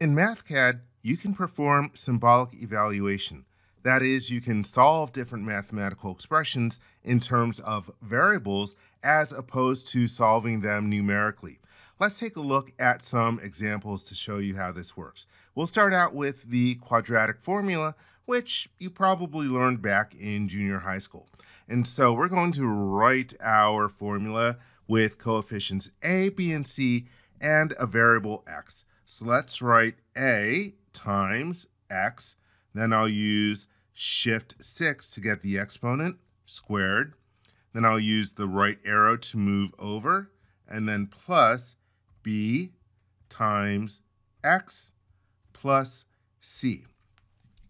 In Mathcad, you can perform symbolic evaluation. That is, you can solve different mathematical expressions in terms of variables as opposed to solving them numerically. Let's take a look at some examples to show you how this works. We'll start out with the quadratic formula, which you probably learned back in junior high school. And so we're going to write our formula with coefficients a, b, and c, and a variable x. So let's write a times x. Then I'll use shift 6 to get the exponent squared. Then I'll use the right arrow to move over. And then plus b times x plus c.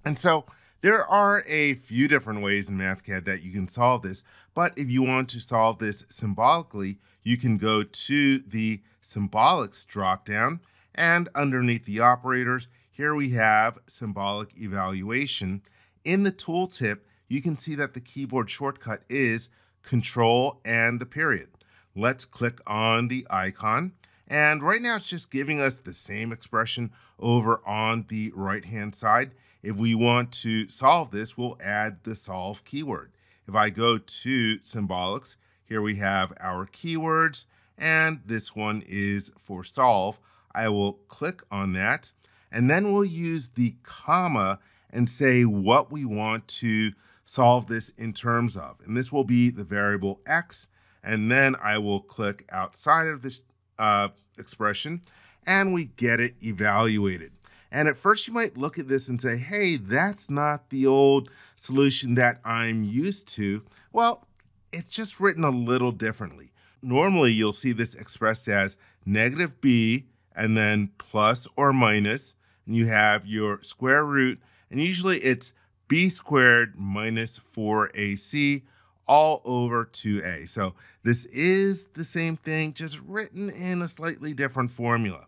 And so there are a few different ways in Mathcad that you can solve this, but if you want to solve this symbolically, you can go to the symbolics dropdown, and underneath the operators, here we have symbolic evaluation. In the tooltip, you can see that the keyboard shortcut is Control and the period. Let's click on the icon. And right now it's just giving us the same expression over on the right-hand side. If we want to solve this, we'll add the solve keyword. If I go to symbolics, here we have our keywords, and this one is for solve. I will click on that, and then we'll use the comma and say what we want to solve this in terms of. And this will be the variable x, and then I will click outside of this uh, expression, and we get it evaluated. And at first, you might look at this and say, hey, that's not the old solution that I'm used to. Well, it's just written a little differently. Normally, you'll see this expressed as negative b and then plus or minus, and you have your square root, and usually it's b squared minus 4ac all over 2a. So this is the same thing, just written in a slightly different formula.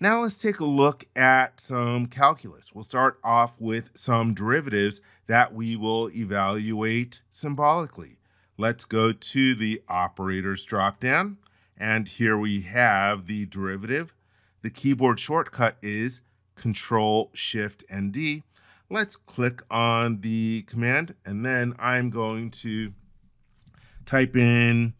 Now let's take a look at some calculus. We'll start off with some derivatives that we will evaluate symbolically. Let's go to the operators dropdown, and here we have the derivative. The keyboard shortcut is Control Shift and D. Let's click on the command, and then I'm going to type in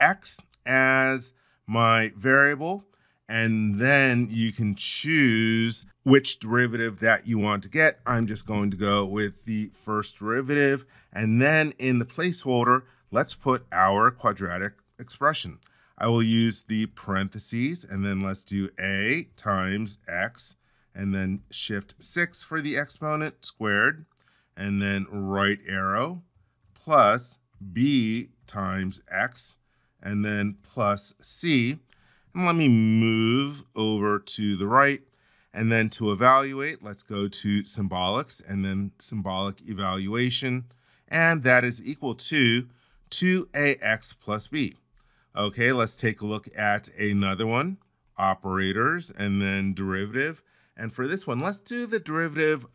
X as my variable and then you can choose which derivative that you want to get. I'm just going to go with the first derivative. And then in the placeholder, let's put our quadratic expression. I will use the parentheses, and then let's do a times x, and then shift 6 for the exponent squared, and then right arrow, plus b times x, and then plus c. And let me move over to the right. And then to evaluate, let's go to symbolics and then symbolic evaluation. And that is equal to 2ax plus b. Okay, let's take a look at another one, operators and then derivative. And for this one, let's do the derivative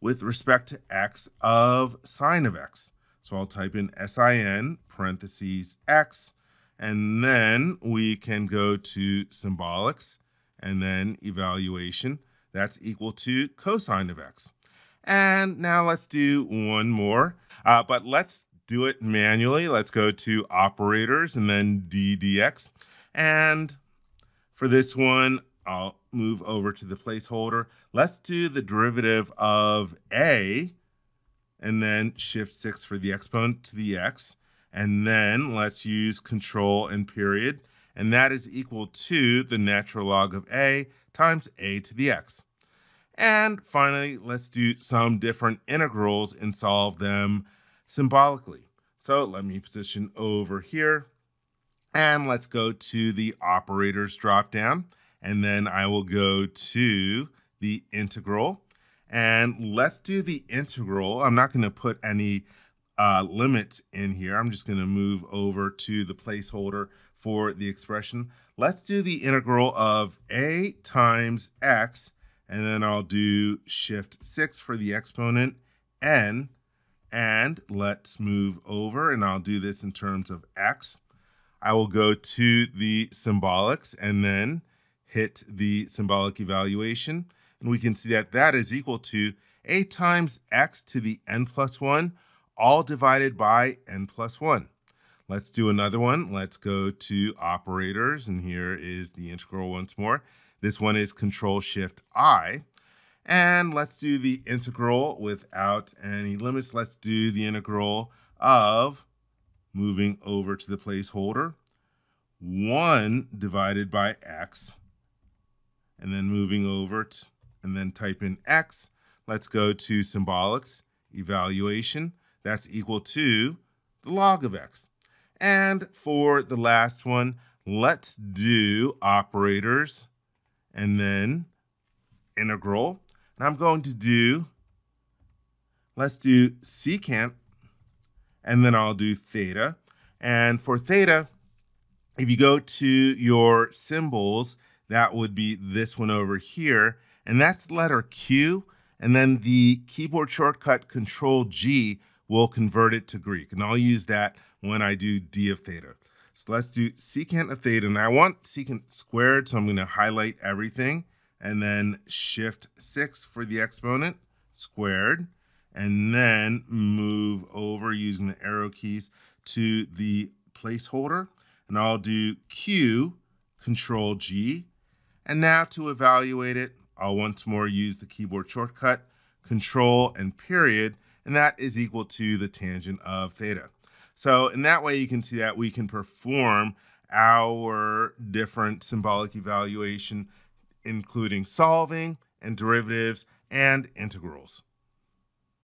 with respect to x of sine of x. So I'll type in sin parentheses x and then we can go to symbolics and then evaluation. That's equal to cosine of x. And now let's do one more, uh, but let's do it manually. Let's go to operators and then ddx. And for this one, I'll move over to the placeholder. Let's do the derivative of a and then shift 6 for the exponent to the x. And then let's use control and period. And that is equal to the natural log of a times a to the x. And finally, let's do some different integrals and solve them symbolically. So let me position over here. And let's go to the operators dropdown. And then I will go to the integral. And let's do the integral. I'm not going to put any uh, limit in here. I'm just going to move over to the placeholder for the expression. Let's do the integral of a times x, and then I'll do shift 6 for the exponent n, and let's move over, and I'll do this in terms of x. I will go to the symbolics and then hit the symbolic evaluation. And we can see that that is equal to a times x to the n plus 1, all divided by n plus 1. Let's do another one. Let's go to operators, and here is the integral once more. This one is Control Shift I. And let's do the integral without any limits. Let's do the integral of moving over to the placeholder, 1 divided by x, and then moving over to, and then type in x. Let's go to symbolics, evaluation. That's equal to the log of x. And for the last one, let's do operators and then integral. And I'm going to do, let's do secant, and then I'll do theta. And for theta, if you go to your symbols, that would be this one over here, and that's the letter Q, and then the keyboard shortcut Control G will convert it to Greek, and I'll use that when I do d of theta. So let's do secant of theta, and I want secant squared, so I'm going to highlight everything, and then shift 6 for the exponent, squared, and then move over using the arrow keys to the placeholder, and I'll do Q, Control G, and now to evaluate it, I'll once more use the keyboard shortcut, Control and period, and that is equal to the tangent of theta. So in that way, you can see that we can perform our different symbolic evaluation, including solving and derivatives and integrals.